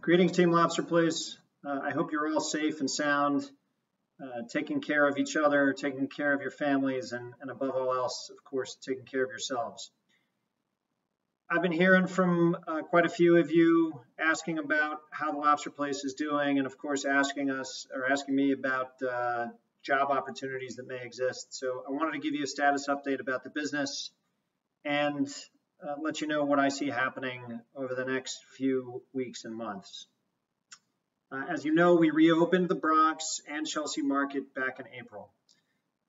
Greetings, Team Lobster Place. Uh, I hope you're all safe and sound, uh, taking care of each other, taking care of your families, and, and above all else, of course, taking care of yourselves. I've been hearing from uh, quite a few of you asking about how the Lobster Place is doing, and of course, asking us or asking me about uh, job opportunities that may exist. So I wanted to give you a status update about the business and uh, let you know what I see happening over the next few weeks and months. Uh, as you know, we reopened the Bronx and Chelsea market back in April.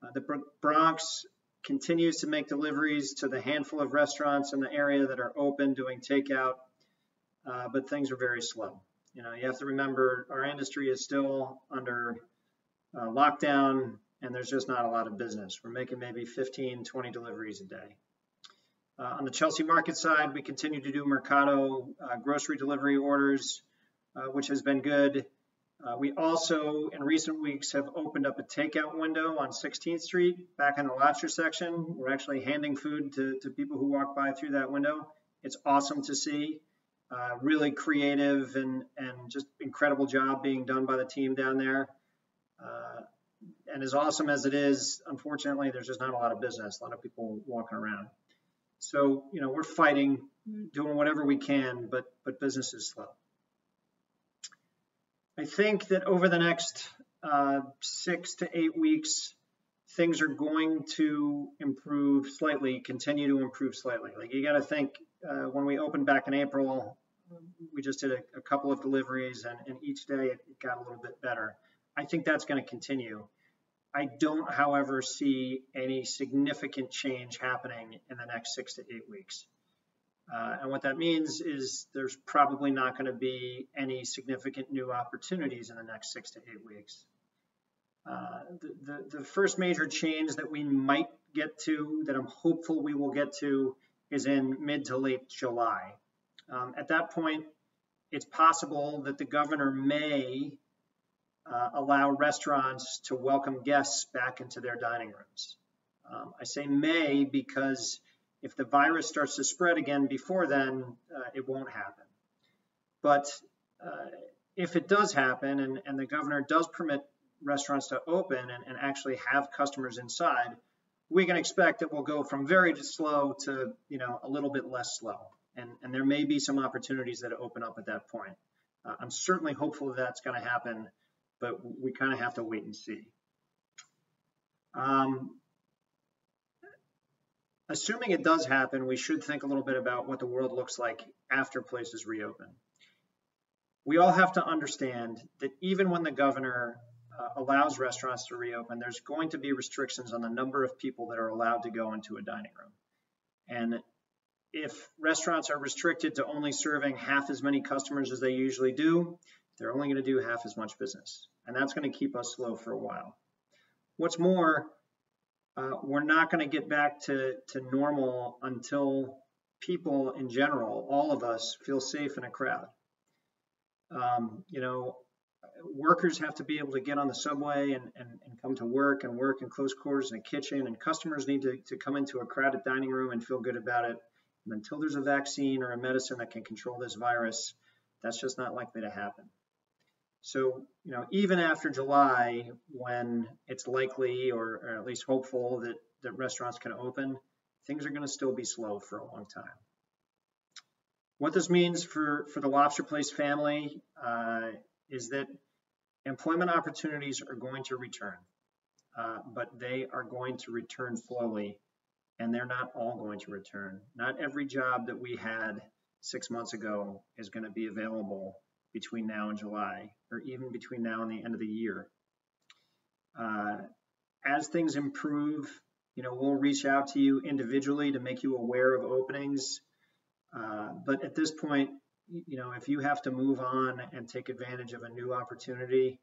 Uh, the Bronx continues to make deliveries to the handful of restaurants in the area that are open doing takeout, uh, but things are very slow. You know, you have to remember our industry is still under uh, lockdown and there's just not a lot of business. We're making maybe 15, 20 deliveries a day. Uh, on the Chelsea market side, we continue to do Mercado uh, grocery delivery orders, uh, which has been good. Uh, we also, in recent weeks, have opened up a takeout window on 16th Street back in the lobster section. We're actually handing food to, to people who walk by through that window. It's awesome to see. Uh, really creative and, and just incredible job being done by the team down there. Uh, and as awesome as it is, unfortunately, there's just not a lot of business, a lot of people walking around. So, you know, we're fighting, doing whatever we can, but but business is slow. I think that over the next uh, six to eight weeks, things are going to improve slightly, continue to improve slightly. Like you got to think uh, when we opened back in April, we just did a, a couple of deliveries, and, and each day it, it got a little bit better. I think that's going to continue. I don't, however, see any significant change happening in the next six to eight weeks. Uh, and what that means is there's probably not going to be any significant new opportunities in the next six to eight weeks. Uh, the, the, the, first major change that we might get to, that I'm hopeful we will get to, is in mid to late July. Um, at that point, it's possible that the governor may uh, allow restaurants to welcome guests back into their dining rooms. Um, I say may because if the virus starts to spread again before then, uh, it won't happen. But uh, if it does happen and, and, the governor does permit restaurants to open and, and, actually have customers inside, we can expect that we'll go from very slow to you know a little bit less slow. And, and there may be some opportunities that open up at that point. Uh, I'm certainly hopeful that that's going to happen but we kind of have to wait and see. Um, assuming it does happen, we should think a little bit about what the world looks like after places reopen. We all have to understand that even when the governor uh, allows restaurants to reopen, there's going to be restrictions on the number of people that are allowed to go into a dining room. And if restaurants are restricted to only serving half as many customers as they usually do, they're only going to do half as much business, and that's going to keep us slow for a while. What's more, uh, we're not going to get back to, to normal until people in general, all of us, feel safe in a crowd. Um, you know, workers have to be able to get on the subway and, and, and, come to work and work in close quarters in a kitchen, and customers need to, to come into a crowded dining room and feel good about it. And until there's a vaccine or a medicine that can control this virus, that's just not likely to happen. So, you know, even after July, when it's likely or, or at least hopeful that, that restaurants can open, things are going to still be slow for a long time. What this means for, for the Lobster Place family uh, is that employment opportunities are going to return, uh, but they are going to return slowly, and they're not all going to return. Not every job that we had six months ago is going to be available between now and July, or even between now and the end of the year. Uh, as things improve, you know, we'll reach out to you individually to make you aware of openings. Uh, but at this point, you know, if you have to move on and take advantage of a new opportunity,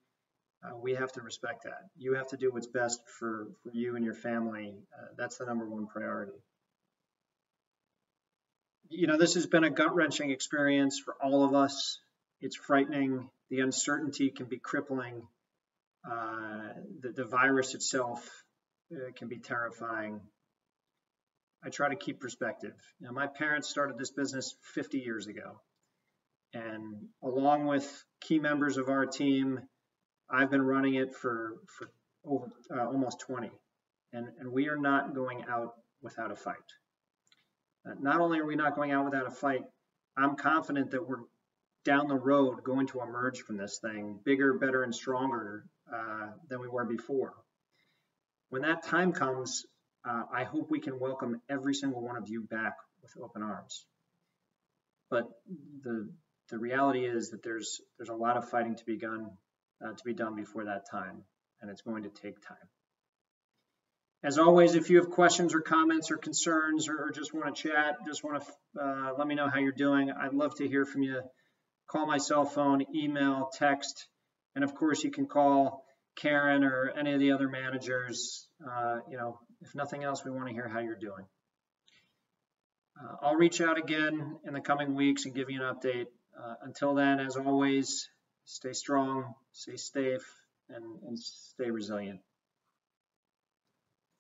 uh, we have to respect that. You have to do what's best for, for you and your family. Uh, that's the number one priority. You know, this has been a gut wrenching experience for all of us. It's frightening. The uncertainty can be crippling. Uh, the, the, virus itself uh, can be terrifying. I try to keep perspective. Now, my parents started this business 50 years ago. And along with key members of our team, I've been running it for, for over, uh, almost 20. And, and we are not going out without a fight. Uh, not only are we not going out without a fight, I'm confident that we're down the road going to emerge from this thing bigger, better, and stronger uh, than we were before. When that time comes, uh, I hope we can welcome every single one of you back with open arms. But the the reality is that there's there's a lot of fighting to be done uh, to be done before that time, and it's going to take time. As always, if you have questions or comments or concerns or, just want to chat, just want to uh, let me know how you're doing. I'd love to hear from you. Call my cell phone, email, text, and of course you can call Karen or any of the other managers. Uh, you know, if nothing else, we want to hear how you're doing. Uh, I'll reach out again in the coming weeks and give you an update. Uh, until then, as always, stay strong, stay safe, and, and stay resilient.